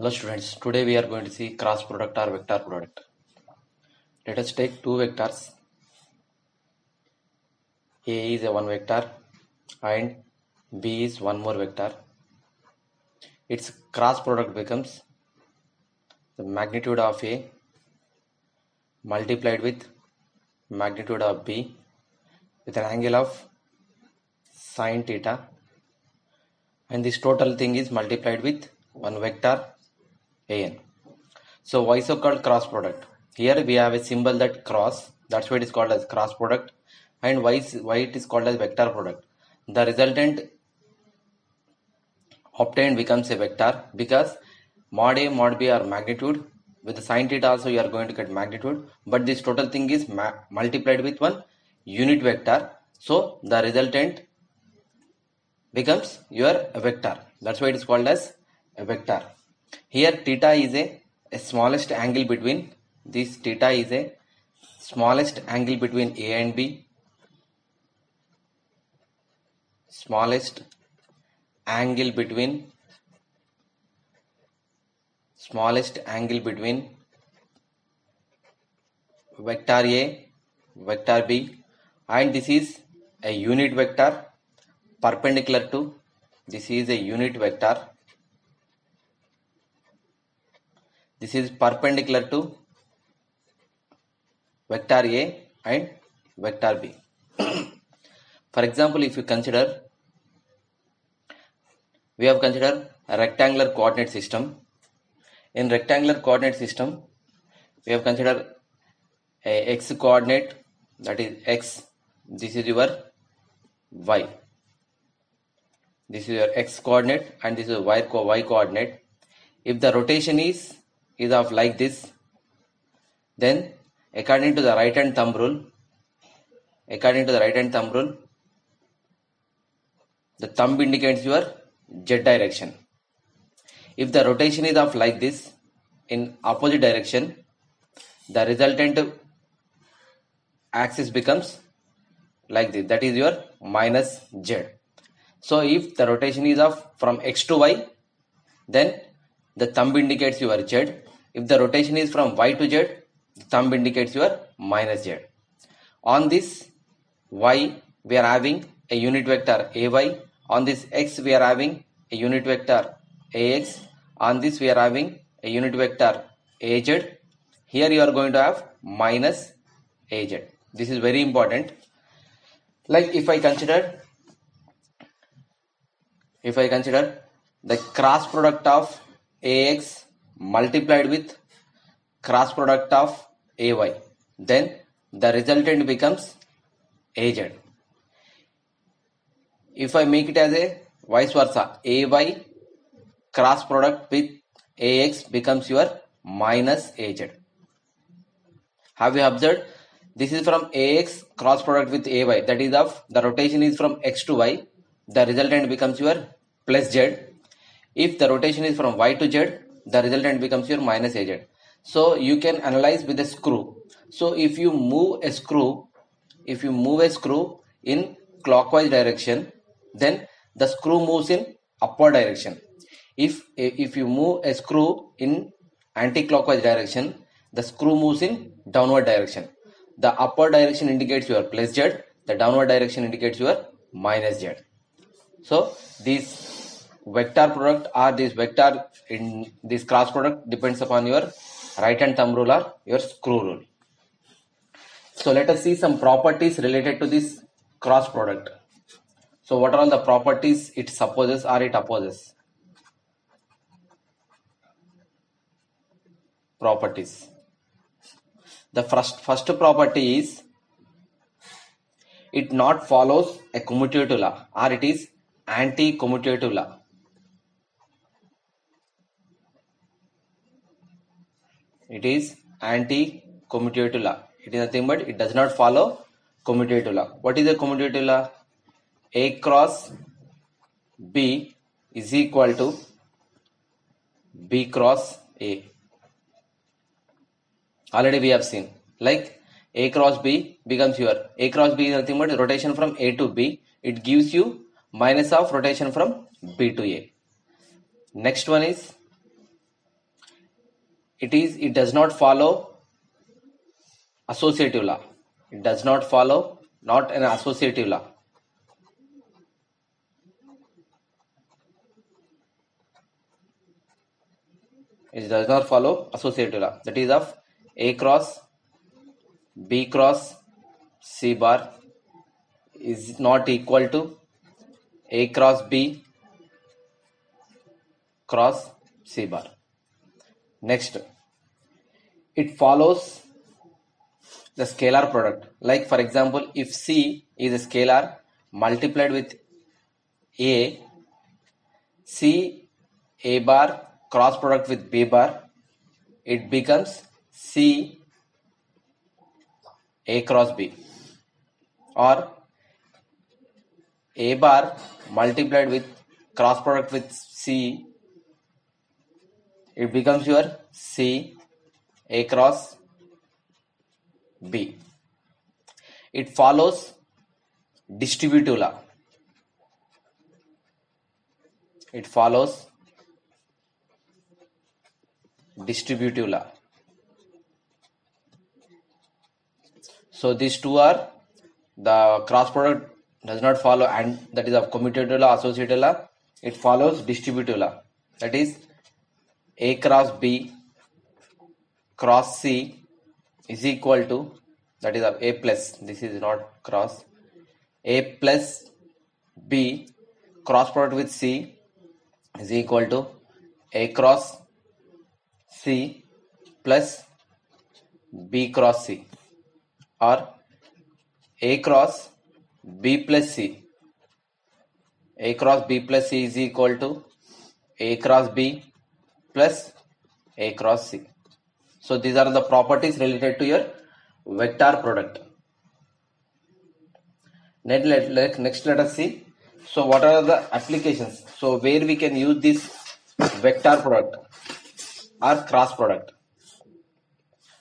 Hello students, today we are going to see cross product or vector product. Let us take two vectors. A is a one vector and B is one more vector. Its cross product becomes the magnitude of A multiplied with magnitude of B with an angle of sine theta and this total thing is multiplied with one vector an so why is so called cross product? Here we have a symbol that cross that's why it is called as cross product. And why why it is called as vector product? The resultant obtained becomes a vector because mod a mod b are magnitude. With the sine theta also you are going to get magnitude. But this total thing is multiplied with one unit vector. So the resultant becomes your vector. That's why it is called as a vector here theta is a, a smallest angle between this theta is a smallest angle between a and b. Smallest angle between smallest angle between vector a vector b. And this is a unit vector perpendicular to this is a unit vector this is perpendicular to vector a and vector b. For example if you consider we have considered a rectangular coordinate system. In rectangular coordinate system we have considered a x coordinate that is x this is your y. This is your x coordinate and this is y co y coordinate. If the rotation is is of like this. Then according to the right hand thumb rule according to the right hand thumb rule the thumb indicates your z direction. If the rotation is of like this in opposite direction the resultant axis becomes like this. That is your minus z. So if the rotation is of from x to y then the thumb indicates your z if the rotation is from y to z the thumb indicates your minus z. On this y we are having a unit vector ay on this x we are having a unit vector ax on this we are having a unit vector az here you are going to have minus az this is very important. Like if i consider if i consider the cross product of ax multiplied with cross product of ay then the resultant becomes az if i make it as a vice versa ay cross product with ax becomes your minus az have you observed? This is from ax cross product with ay that is of the rotation is from x to y. The resultant becomes your plus z. If the rotation is from y to z the resultant becomes your minus az so you can analyze with a screw. So if you move a screw if you move a screw in clockwise direction then the screw moves in upward direction. If if you move a screw in anti-clockwise direction the screw moves in downward direction. The upward direction indicates your plus z the downward direction indicates your minus z. So this vector product or this vector in this cross product depends upon your right hand thumb rule or your screw rule so let us see some properties related to this cross product. So what are all the properties it supposes or it opposes? Properties. The first first property is it not follows a commutative law or it is anti-commutative law it is anti-commutative law. It is nothing but it does not follow commutative law. What is a commutative law? A cross b is equal to b cross a. Already we have seen. Like a cross b becomes your a cross b is nothing but rotation from a to b. It gives you minus of rotation from b to a. Next one is it is it does not follow associative law. It does not follow not an associative law. It does not follow associative law. That is of A cross B cross C bar is not equal to A cross B cross C bar. Next, it follows the scalar product. Like for example, if C is a scalar multiplied with A, C A bar cross product with B bar, it becomes C A cross B or A bar multiplied with cross product with C it becomes your C A cross B. It follows distributive law. It follows distributive law. So these two are the cross product does not follow and that is of commutative law, associative law. It follows distributive law. That is A cross B cross C is equal to that is of A plus this is not cross A plus B cross product with C is equal to A cross C plus B cross C or A cross B plus C. A cross B plus C is equal to A cross B plus A cross C. So these are the properties related to your vector product. Next let, let, next let us see. So what are the applications? So where we can use this vector product or cross product.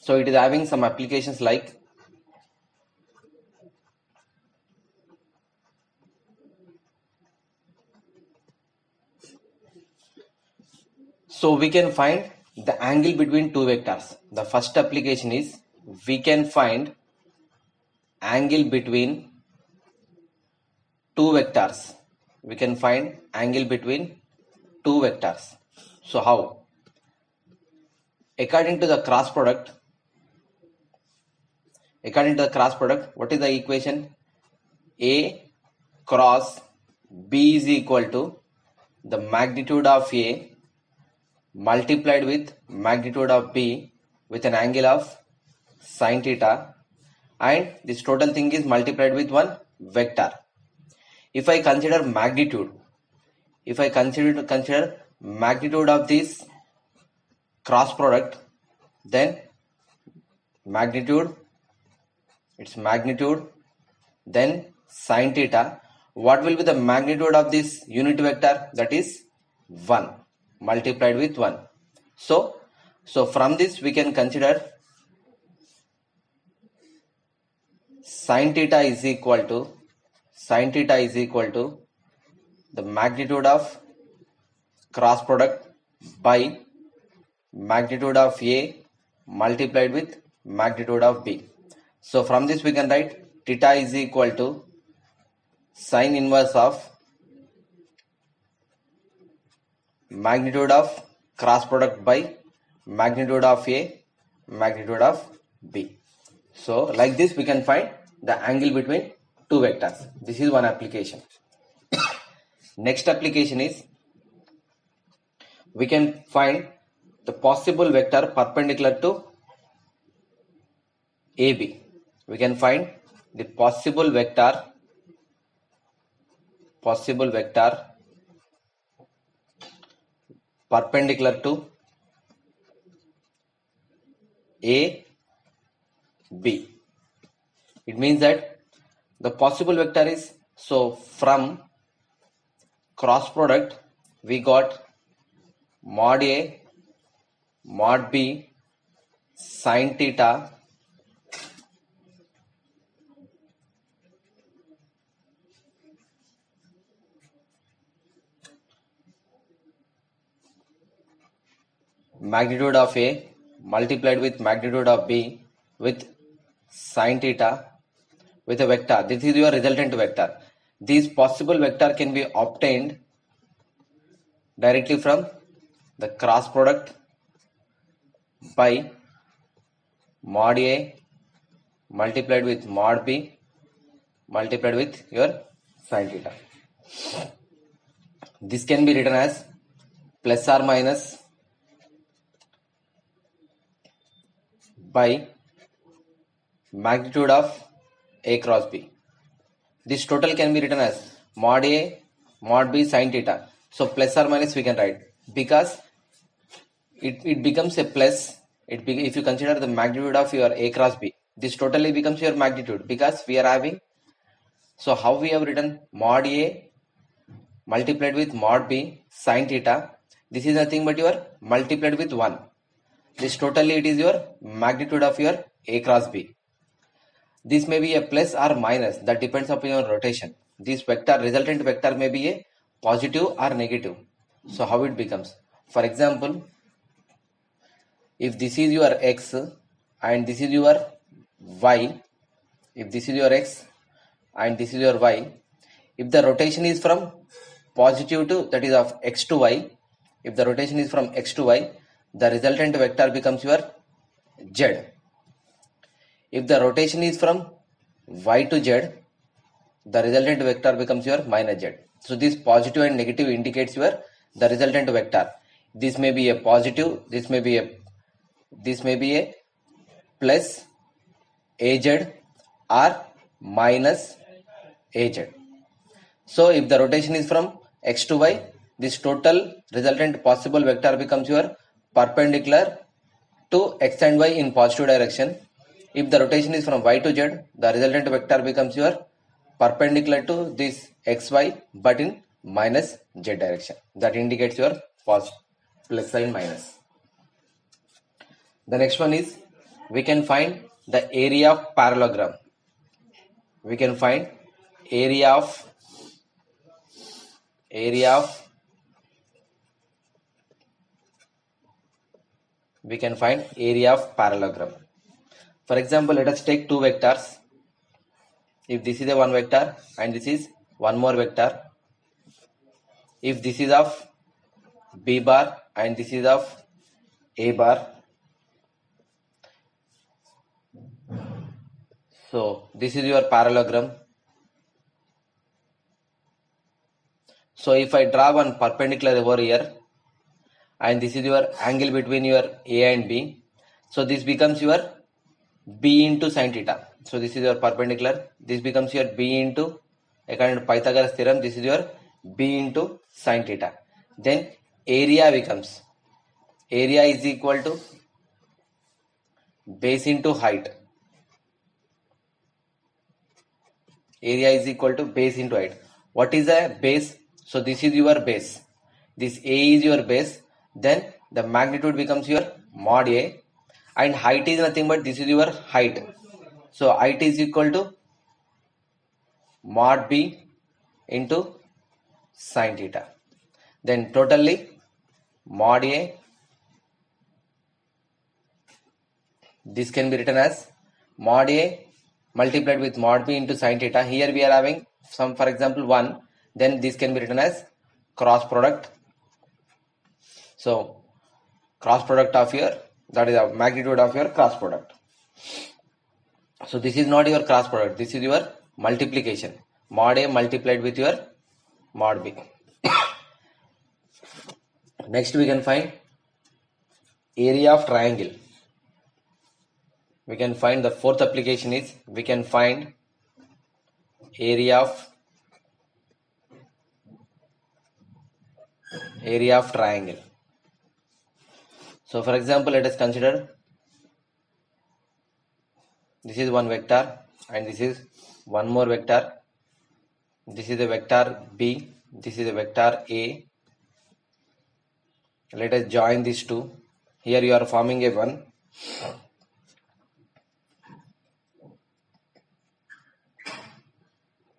So it is having some applications like So we can find the angle between two vectors. The first application is we can find angle between two vectors. We can find angle between two vectors. So how? According to the cross product, according to the cross product, what is the equation? A cross B is equal to the magnitude of A multiplied with magnitude of B with an angle of sine theta and this total thing is multiplied with one vector. If I consider magnitude, if I consider consider magnitude of this cross product, then magnitude, its magnitude, then sine theta. What will be the magnitude of this unit vector? That is 1 multiplied with 1. So, so from this we can consider sine theta is equal to sine theta is equal to the magnitude of cross product by magnitude of A multiplied with magnitude of B. So from this we can write theta is equal to sine inverse of magnitude of cross product by magnitude of A magnitude of B. So like this we can find the angle between two vectors. This is one application. Next application is we can find the possible vector perpendicular to AB. We can find the possible vector possible vector perpendicular to A, B. It means that the possible vector is so from cross product we got mod A, mod B, sine theta magnitude of A multiplied with magnitude of b with sine theta with a vector. This is your resultant vector. This possible vector can be obtained directly from the cross product by mod A multiplied with mod B multiplied with your sine theta. This can be written as plus or minus by magnitude of A cross B. This total can be written as mod A mod B sine theta. So plus or minus we can write because it, it becomes a plus it be, if you consider the magnitude of your A cross B this totally becomes your magnitude because we are having so how we have written mod A multiplied with mod B sine theta this is nothing but your multiplied with 1 this totally it is your magnitude of your A cross B this may be a plus or minus that depends upon your rotation. This vector resultant vector may be a positive or negative. So how it becomes? For example, if this is your x and this is your y, if this is your x and this is your y, if the rotation is from positive to that is of x to y, if the rotation is from x to y, the resultant vector becomes your z if the rotation is from y to z, the resultant vector becomes your minus z. So this positive and negative indicates your the resultant vector. This may be a positive, this may be a this may be a plus az or minus az. So if the rotation is from x to y, this total resultant possible vector becomes your perpendicular to x and y in positive direction if the rotation is from y to z, the resultant vector becomes your perpendicular to this xy but in minus z direction. That indicates your plus sign minus. The next one is we can find the area of parallelogram. We can find area of area of we can find area of parallelogram for example, let us take two vectors. If this is a one vector and this is one more vector. If this is of B bar and this is of A bar. So this is your parallelogram. So if I draw one perpendicular over here and this is your angle between your A and B. So this becomes your b into sine theta. So this is your perpendicular. This becomes your b into according to Pythagoras theorem. This is your b into sine theta. Then area becomes area is equal to base into height. Area is equal to base into height. What is a base? So this is your base. This a is your base. Then the magnitude becomes your mod a. And height is nothing but this is your height. So height is equal to mod b into sine theta. Then totally mod a this can be written as mod a multiplied with mod b into sine theta. Here we are having some for example 1 then this can be written as cross product so cross product of your that is the magnitude of your cross product. So this is not your cross product. This is your multiplication. Mod a multiplied with your mod b. Next we can find area of triangle. We can find the fourth application is we can find area of area of triangle so for example, let us consider this is one vector and this is one more vector. This is a vector B, this is a vector A. Let us join these two. Here you are forming a one.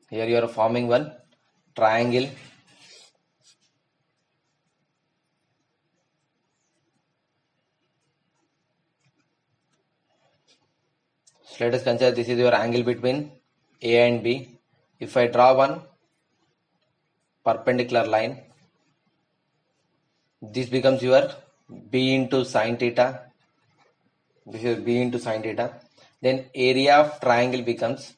Here you are forming one triangle So let us consider this is your angle between A and B. If I draw one perpendicular line, this becomes your B into sine theta. This is B into sine theta. Then area of triangle becomes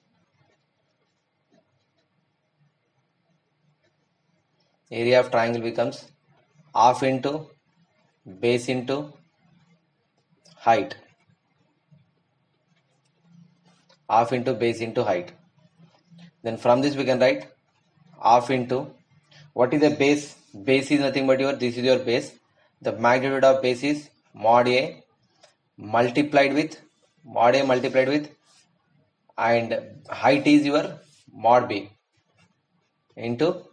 area of triangle becomes half into base into height half into base into height. Then from this we can write half into what is the base? Base is nothing but your this is your base. The magnitude of base is mod a multiplied with mod a multiplied with and height is your mod b into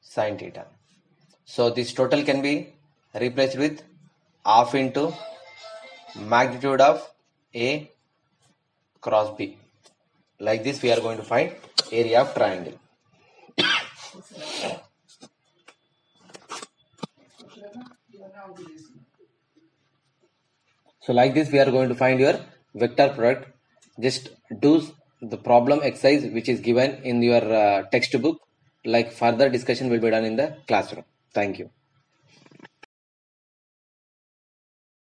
sine theta. So this total can be replaced with half into magnitude of a cross b. Like this we are going to find area of triangle. So like this we are going to find your vector product. Just do the problem exercise which is given in your uh, textbook. Like further discussion will be done in the classroom. Thank you